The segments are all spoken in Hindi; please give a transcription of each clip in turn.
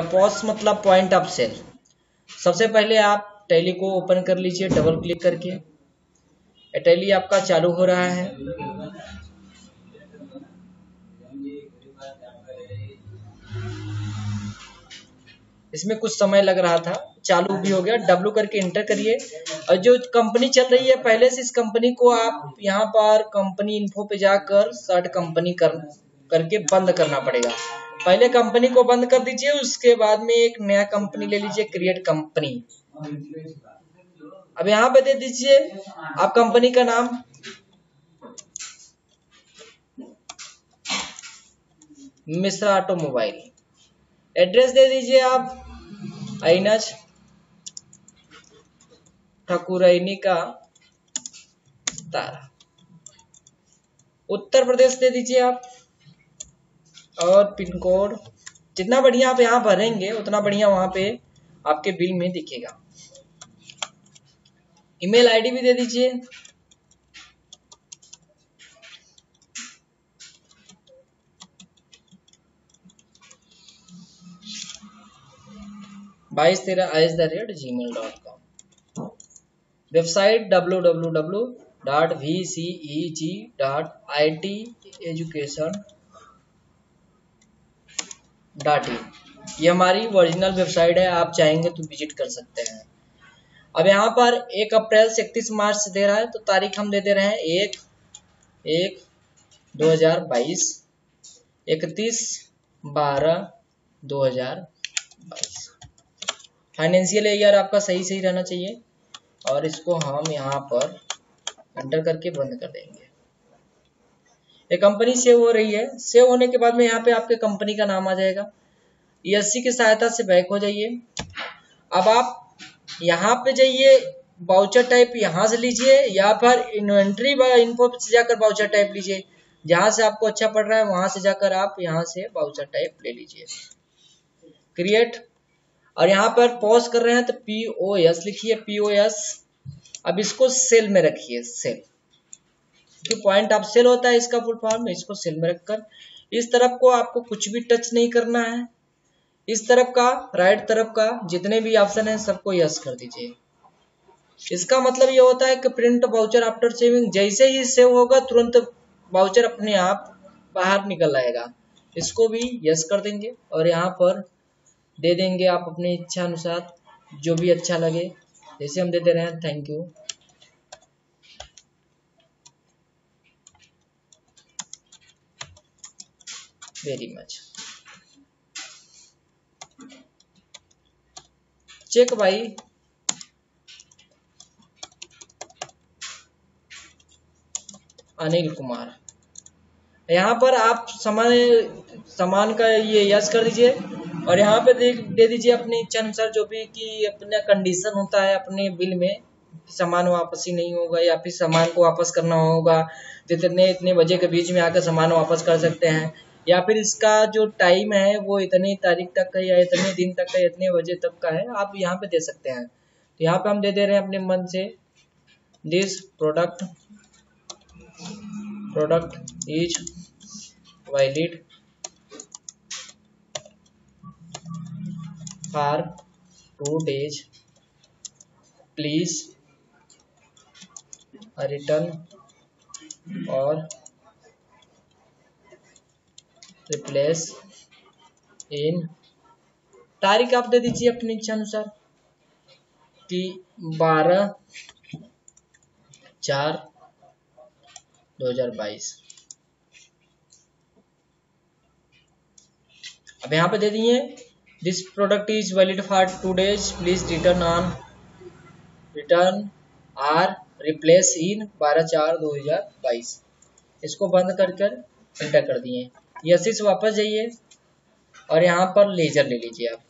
पॉस मतलब पॉइंट ऑफ़ सेल सबसे पहले आप टैली को ओपन कर लीजिए डबल क्लिक करके। टैली आपका चालू हो रहा है। इसमें कुछ समय लग रहा था। चालू भी हो गया। डब्लू करके इंटर करिए। और जो कंपनी चल रही है, पहले से इस कंपनी को आप यहाँ पर कंपनी इन्फो पे जाकर सर्ट कंपनी कर करके बंद करना पड़ेगा। पहले कंपनी को बंद कर दीजिए, उसके बाद में एक नया कंपनी ले लीजिए क्रिएट कंपनी अब यहाँ पे दे दीजिए, आप कंपनी का नाम। मिश्रा ऑटोमोबाइल। एड्रेस दे दीजिए आप अनज ठकुरैनी का तारा। उत्तर प्रदेश दे दीजिए आप। और पिन कोड, जितना बढ़िया आप यहाँ भरेंगे, उतना बढ़िया वहाँ पे आपके बिल में दिखेगा। ईमेल आईडी भी दे दीजिए। बाईस तेरह at the rate Gmail dot com website W W W dot V C E G dot I T education dot in ये हमारी ओरिजिनल वेबसाइट है, आप चाहेंगे तो विज़िट कर सकते हैं। अब यहाँ पर एक अप्रैल से इकतीस मार्च से दे रहा है तो तारीख हम दे दे रहे हैं एक एक, दो हज़ार बाईस, इकतीस बारह, दो हज़ार बाईस। फाइनेंशियल ईयर आपका सही सही रहना चाहिए, और इसको हम यहाँ पर एंटर करके बंद कर देंगे। ये कंपनी सेव हो रही है। सेव होने के बाद में यहाँ पे आपके कंपनी का नाम आ जाएगा। ईएससी e की सहायता से बैक हो जाइए। अब आप यहाँ पे जाइए बाउचर टाइप यहाँ से लीजिए या फिर इन्वेंट्री इन्फो से जाकर बाउचर टाइप लीजिए। जहाँ से आपको अच्छा पड़ रहा है, वहाँ से जाकर आप यहाँ से बाउचर टाइप ले लीजिए। क्रिएट और यहाँ पर पॉज कर रहे हैं तो पी ओ एस लिखिए पी ओ एस अब इसको सेल में रखिए सेल कि पॉइंट ऑफ़ सेल होता है इसका फुल फॉर्म इसको सेल में रखकर, इस तरफ़ को आपको कुछ भी टच नहीं करना है। इस तरफ़ का राइट तरफ़ का, जितने भी ऑप्शन है, सबको यस कर दीजिए। इसका मतलब ये होता है कि प्रिंट बाउचर आफ्टर सेविंग जैसे ही सेव होगा, तुरंत बाउचर अपने आप बाहर निकल आएगा। इसको भी यस कर देंगे और यहाँ पर दे देंगे आप अपनी इच्छा अनुसार, जो भी अच्छा लगे। जैसे हम दे दे रहे हैं thank you very much. Check भाई। अनिल कुमार। यहाँ पर आप समान सामान का ये यस कर दीजिए और यहाँ पे दे, दे दीजिए अपनी इच्छा अनुसार जो भी कि अपना कंडीशन होता है अपने बिल में सामान वापसी नहीं होगा या फिर सामान को वापस करना होगा। जितने इतने बजे के बीच में आकर सामान वापस कर सकते हैं। या फिर इसका जो टाइम है, वो इतनी तारीख तक का या इतने दिन तक का, इतने बजे तक का है, आप यहाँ पे दे सकते हैं। तो यहाँ पे हम दे दे रहे हैं अपने मन से। This product product is valid for two days please return और रिप्लेस इन तारीख आप दे दीजिए अपनी इच्छा अनुसार। कि बारह चार दो हज़ार बाईस। अब यहाँ पे दे दिए this product is valid for two days please return on return or replace in बारह चार दो हज़ार बाईस। इसको बंद कर कर एंटर कर दिए। यसी से वापस जाइए और यहाँ पर लेजर ले लीजिए आप।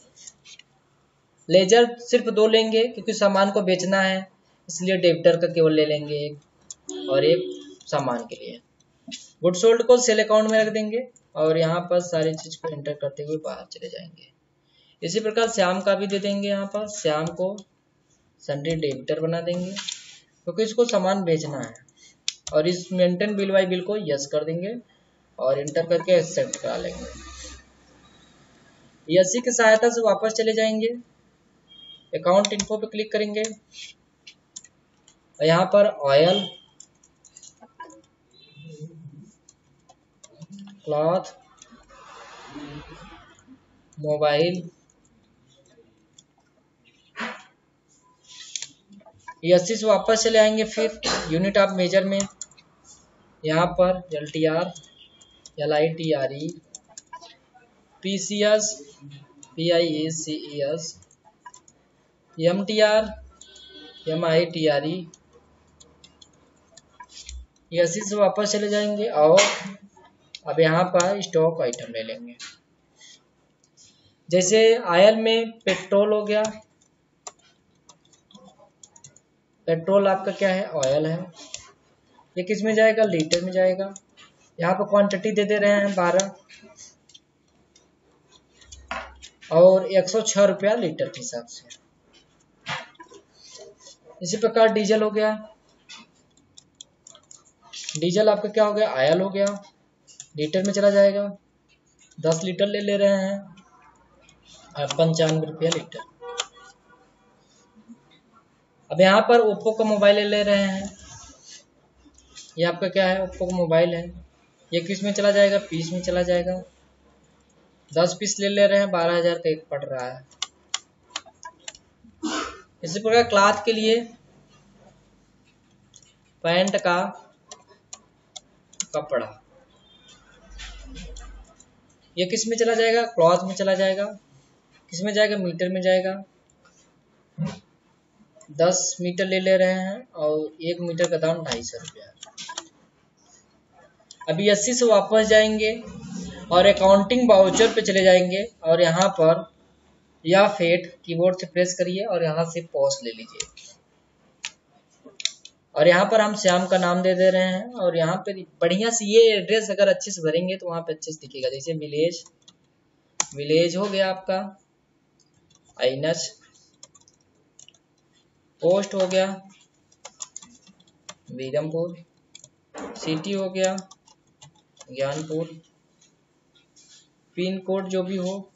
लेजर सिर्फ़ दो लेंगे क्योंकि सामान को बेचना है, इसलिए डेबिटर का केवल ले लेंगे एक और एक सामान के लिए। गुड सोल्ड को सेल अकाउंट में रख देंगे और यहाँ पर सारी चीज़ को एंटर करते हुए बाहर चले जाएँगे। इसी प्रकार श्याम का भी दे देंगे यहाँ पर। श्याम को सन्डे डेबिटर बना देंगे क्योंकि इसको सामान बेचना है और इस मेंटेन बिल वाई बिल को यस कर देंगे। और इंटर करके एक्सेप्ट करा लेंगे। एस की सहायता से वापस चले जाएँगे। अकाउंट इन्फो पे क्लिक करेंगे। और यहाँ पर ऑयल क्लॉथ मोबाइल अस्सी से वापस चले आएँगे फिर। यूनिट ऑफ़ मेजर में। यहाँ पर L T R L I T R E P C S P I A C E S M T R M I T R E अस्सी से वापस चले जाएँगे और अब यहाँ पर स्टॉक आइटम ले लेंगे। जैसे आयल में पेट्रोल हो गया पेट्रोल आपका क्या है? ऑयल है। ये किसमें जाएगा? लीटर में जाएगा। यहाँ पर क्वांटिटी दे दे रहे हैं बारह। और एक सौ छह रुपया लीटर के हिसाब से। इसी प्रकार डीजल हो गया। डीजल आपका क्या हो गया? आयल हो गया। लीटर में चला जाएगा। दस लीटर ले ले रहे हैं। पंचानवे रुपया लीटर। अब यहाँ पर ओप्पो का मोबाइल ले ले रहे हैं। ये आपका क्या है? ओप्पो का मोबाइल है। ये किसमें चला जाएगा पीस में चला जाएगा। दस पीस ले ले रहे हैं, बारह हज़ार का एक पड़ रहा है। इसी प्रकार क्लाथ के लिए पैंट का कपड़ा। ये किसमें चला जाएगा? क्लॉथ में चला जाएगा। किसमें जाएगा? मीटर में जाएगा। दस मीटर ले ले रहे हैं और एक मीटर का दाम ढाई सौ रुपया अभी अस्सी से वापस जाएँगे और अकाउंटिंग बाउचर पे चले जाएँगे और यहाँ पर या फेट कीबोर्ड से प्रेस करिए और यहाँ से पॉज ले लीजिए। और यहाँ पर हम श्याम का नाम दे दे रहे हैं और यहाँ पे बढ़िया से ये एड्रेस अगर अच्छे से भरेंगे तो वहाँ पे अच्छे से दिखेगा। जैसे विलेज विलेज हो गया आपका आइनच पोस्ट हो गया बेगमपुर सिटी हो गया ज्ञानपुर पिन कोड जो भी हो,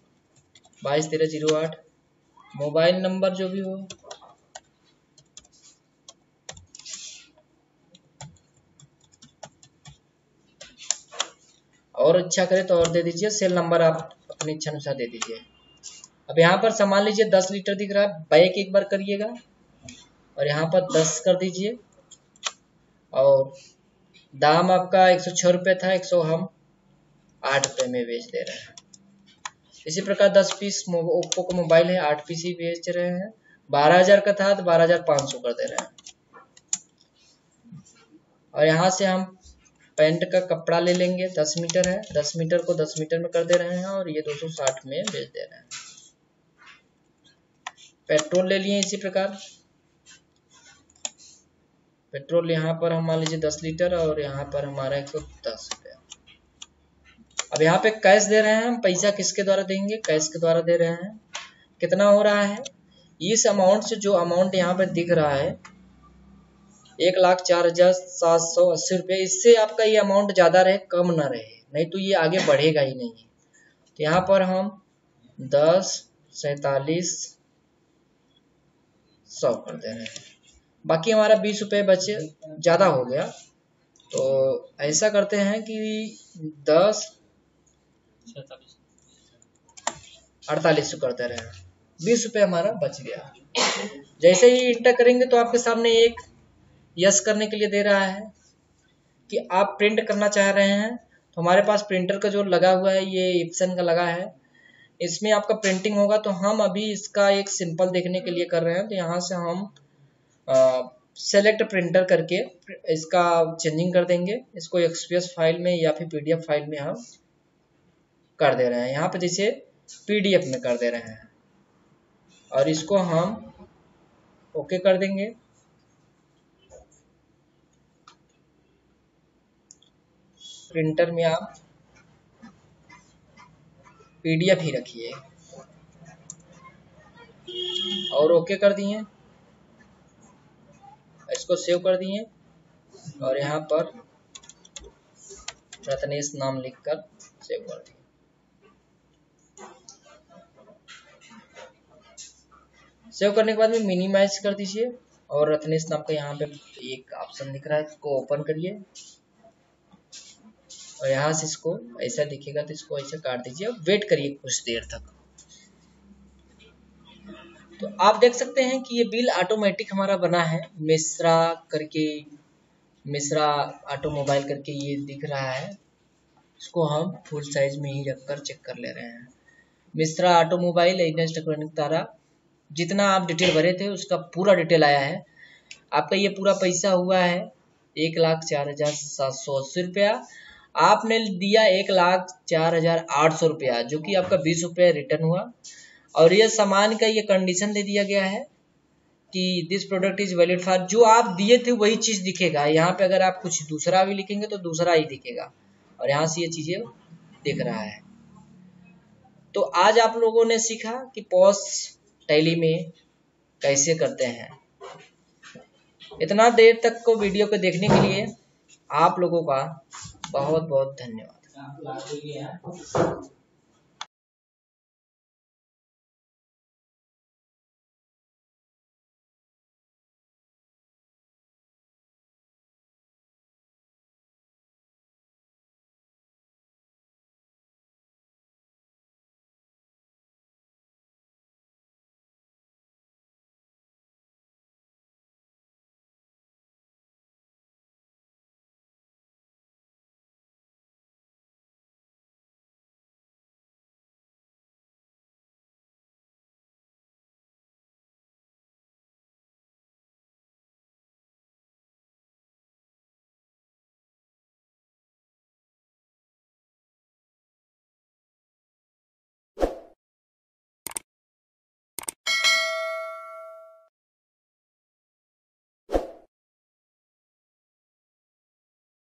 बाईस तेरह ज़ीरो आठ, मोबाइल नंबर जो भी हो। और अच्छा करे तो और दे दीजिए, सेल नंबर आप अपनी इच्छा अनुसार दे दीजिए। अब यहाँ पर सामान लीजिए, दस लीटर दिख रहा है, बैक एक बार करिएगा। और यहाँ पर दस कर दीजिए। और दाम आपका एक सौ छः रुपये था, एक सौ हम आठ रुपये में बेच दे रहे हैं। इसी प्रकार दस पीस ओप्पो का मोबाइल है, आठ पीस ही बेच रहे हैं। बारह हज़ार का था तो बारह हज़ार पाँच सौ कर दे रहे हैं। और यहाँ से हम पैंट का कपड़ा ले लेंगे, दस मीटर है। दस मीटर को दस मीटर में कर दे रहे हैं और ये दो सौ साठ में बेच दे रहे हैं। पेट्रोल ले लिए इसी प्रकार। पेट्रोल यहाँ पर हम मान लीजिए दस लीटर और यहाँ पर हमारा एक दस रुपया। अब यहाँ पे कैश दे रहे हैं हम, पैसा किसके द्वारा देंगे? कैश के द्वारा दे रहे हैं। कितना हो रहा है? इस अमाउंट से जो अमाउंट यहाँ पे दिख रहा है, एक लाख चार हज़ार सात सौ अस्सी रुपये, इससे आपका ये अमाउंट ज़्यादा रहे, कम ना रहे। नहीं तो ये आगे बढ़ेगा ही नहीं। तो यहाँ पर हम दस सैतालीस सौ कर दे रहे हैं। बाकी हमारा बीस रुपये बचे, ज़्यादा हो गया। तो ऐसा करते हैं कि दस अड़तालीस सौ करते रहे। बीस रुपये हमारा बच गया। जैसे ही इंटर करेंगे तो आपके सामने एक यस करने के लिए दे रहा है कि आप प्रिंट करना चाह रहे हैं। तो हमारे पास प्रिंटर का जो लगा हुआ है, ये इप्सन का लगा है। इसमें आपका प्रिंटिंग होगा तो हम अभी इसका एक सिंपल देखने के लिए कर रहे हैं। तो यहाँ से हम सेलेक्ट प्रिंटर करके इसका चेंजिंग कर देंगे। इसको एक्सपीएस फ़ाइल में या फिर पीडीएफ फ़ाइल में हम कर दे रहे हैं। यहाँ पे जैसे पीडीएफ में कर दे रहे हैं। और इसको हम ओके कर देंगे। प्रिंटर में आप पीडीएफ ही रखिए। और ओके कर दिए। इसको सेव कर दिए। और यहाँ पर रत्नेश नाम लिखकर सेव कर दिए। सेव करने के बाद में मिनिमाइज कर दीजिए और रत्नेश नाम का यहाँ पे एक ऑप्शन दिख रहा है, इसको ओपन करिए। और यहाँ से इसको ऐसा दिखेगा तो इसको ऐसा काट दीजिए वेट करिए कुछ देर तक। तो आप देख सकते हैं कि ये बिल ऑटोमेटिक हमारा बना है। मिश्रा करके, मिश्रा ऑटोमोबाइल करके ये दिख रहा है। इसको हम फुल साइज़ में ही रखकर चेक कर ले रहे हैं। मिश्रा ऑटोमोबाइल इलेक्ट्रॉनिक तारा जितना आप डिटेल भरे थे, उसका पूरा डिटेल आया है। आपका ये पूरा पैसा हुआ है एक लाख चार हज़ार सात सौ अस्सी रुपया। आपने दिया एक लाख चार हज़ार आठ सौ रुपया, जो कि आपका बीस रुपया रिटर्न हुआ। और ये सामान का ये कंडीशन दे दिया गया है कि this product is valid for जो आप दिए थे वही चीज़ दिखेगा। यहाँ पे अगर आप कुछ दूसरा भी लिखेंगे तो दूसरा ही दिखेगा। और यहाँ से ये चीज़ें दिख रहा है। तो आज आप लोगों ने सीखा कि पॉस टैली में कैसे करते हैं। इतना देर तक को वीडियो को देखने के लिए आप लोगों का बहुत बहुत धन्यवाद